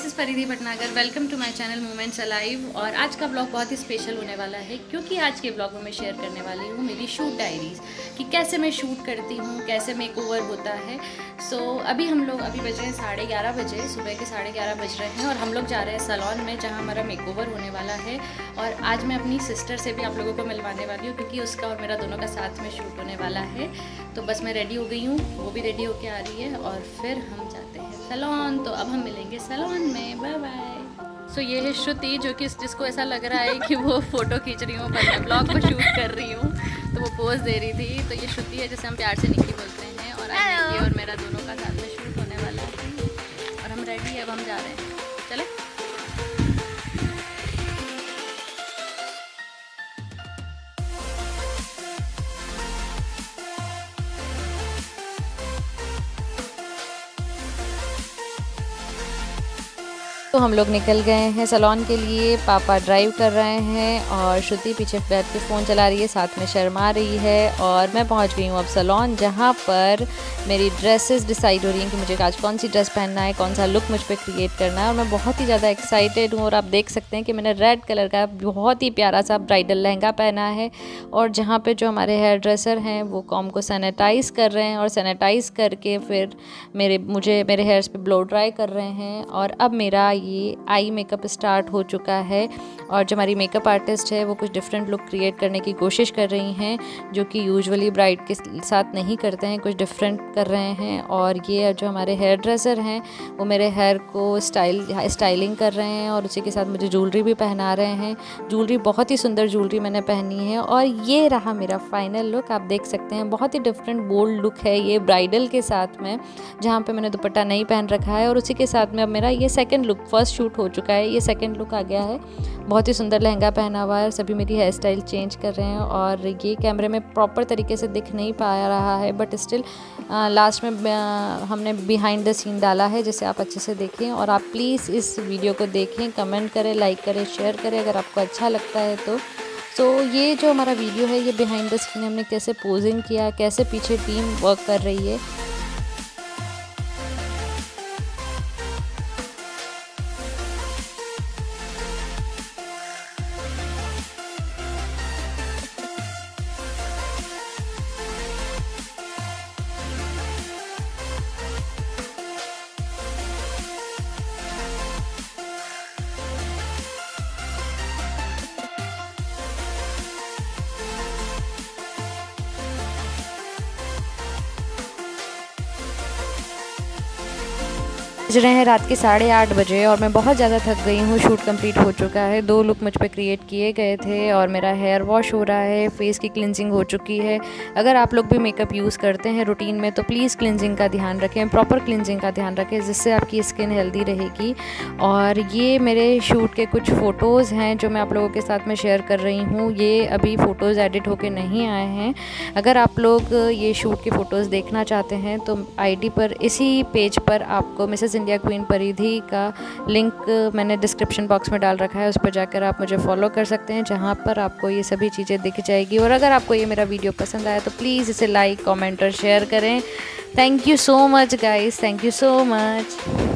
This is Paridhi Bhatnagar. Welcome to my channel moments alive और आज का blog बहुत ही स्पेशल होने वाला है क्योंकि आज के ब्लॉग में मैं शेयर करने वाली हूँ मेरी शूट डायरीज़ कि कैसे मैं शूट करती हूँ कैसे मेक ओवर होता है. सो so, अभी हम लोग अभी बज रहे हैं साढ़े ग्यारह बजे सुबह के साढ़े ग्यारह बज रहे हैं और हम लोग जा रहे हैं सलोन में जहाँ हमारा मेक ओवर होने वाला है. और आज मैं अपनी सिस्टर से भी आप लोगों को मिलवाने वाली हूँ क्योंकि उसका और मेरा दोनों का साथ में शूट होने वाला है. तो बस मैं रेडी हो गई हूँ वो भी रेडी होके आ रही है और फिर हम जाते हैं. सलोन तो अब हम मिलेंगे सलोन में। बाय बाय सो ये है श्रुति जो कि जिसको ऐसा लग रहा है कि वो फ़ोटो खींच रही हूँ पर ब्लॉग को शूट कर रही हूँ। तो वो पोज दे रही थी। तो ये श्रुति है जिसे हम प्यार से निकी बोलते हैं और आज और मेरा दोनों का साथ में शूट होने वाला है। और हम रेडी है अब हम जा रहे हैं। चले? तो हम लोग निकल गए हैं सलोन के लिए। पापा ड्राइव कर रहे हैं और श्रुति पीछे बैठ के फ़ोन चला रही है, साथ में शर्मा रही है और मैं पहुँच गई हूँ अब सलोन, जहाँ पर मेरी ड्रेसेस डिसाइड हो रही हैं कि मुझे आज कौन सी ड्रेस पहनना है, कौन सा लुक मुझ पर क्रिएट करना है और मैं बहुत ही ज़्यादा एक्साइटेड हूँ और आप देख सकते हैं कि मैंने रेड कलर का बहुत ही प्यारा सा ब्राइडल लहंगा पहना है और जहाँ पर जो हमारे हेयर ड्रेसर हैं वो कॉम को सैनिटाइज़ कर रहे हैं और सैनिटाइज़ करके फिर मेरे, मुझे मेरे हेयर्स पर ब्लो ड्राई कर रहे हैं और अब मेरा ये आई मेकअप स्टार्ट हो चुका है और जो हमारी मेकअप आर्टिस्ट है, वो कुछ डिफरेंट लुक क्रिएट करने की कोशिश कर रही हैं, जो कि यूजुअली ब्राइड के साथ नहीं करते हैं, कुछ डिफरेंट कर रहे हैं और ये जो हमारे हेयर ड्रेसर हैं, वो मेरे हेयर को स्टाइल स्टाइलिंग कर रहे हैं और उसी के साथ मुझे ज्वेलरी भी पहना रहे हैं। ज्वेलरी बहुत ही सुंदर ज्वेलरी मैंने पहनी है और ये रहा मेरा फाइनल लुक आप देख सकते हैं, बहुत ही डिफरेंट बोल्ड लुक है ये ब्राइडल के साथ में, जहाँ पे मैंने दुपट्टा नहीं पहन रखा है और उसी के साथ में अब मेरा ये सेकंड लुक फ़र्स्ट शूट हो चुका है, ये सेकंड लुक आ गया है। बहुत ही सुंदर लहंगा पहना हुआ है, सभी मेरी हेयर स्टाइल चेंज कर रहे हैं और ये कैमरे में प्रॉपर तरीके से दिख नहीं पा रहा है बट स्टिल लास्ट में हमने बिहाइंड द सीन डाला है, जिसे आप अच्छे से देखें और आप प्लीज़ इस वीडियो को देखें कमेंट करें लाइक करें शेयर करें, अगर आपको अच्छा लगता है तो। तो ये जो हमारा वीडियो है, ये बिहाइंड द सीन हमने कैसे पोजिंग किया, कैसे पीछे टीम वर्क कर रही है बज रहे हैं रात के साढ़े आठ बजे और मैं बहुत ज़्यादा थक गई हूँ। शूट कंप्लीट हो चुका है। दो लुक मुझ पर क्रिएट किए गए थे और मेरा हेयर वॉश हो रहा है फेस की क्लिनजिंग हो चुकी है। अगर आप लोग भी मेकअप यूज़ करते हैं रूटीन में तो प्लीज़ क्लिनजिंग का ध्यान रखें प्रॉपर क्लिनजिंग का ध्यान रखें, जिससे आपकी स्किन हेल्दी रहेगी। और ये मेरे शूट के कुछ फ़ोटोज़ हैं जो मैं आप लोगों के साथ में शेयर कर रही हूँ। ये अभी फ़ोटोज़ एडिट होकर नहीं आए हैं। अगर आप लोग ये शूट के फ़ोटोज़ देखना चाहते हैं तो आईडी पर इसी पेज पर आपको मिसेज़ इंडिया क्वीन परिधि का लिंक मैंने डिस्क्रिप्शन बॉक्स में डाल रखा है, उस पर जाकर आप मुझे फॉलो कर सकते हैं, जहाँ पर आपको ये सभी चीज़ें दिख जाएगी। और अगर आपको ये मेरा वीडियो पसंद आया तो प्लीज़ इसे लाइक कॉमेंट और शेयर करें। Thank you so much guys thank you so much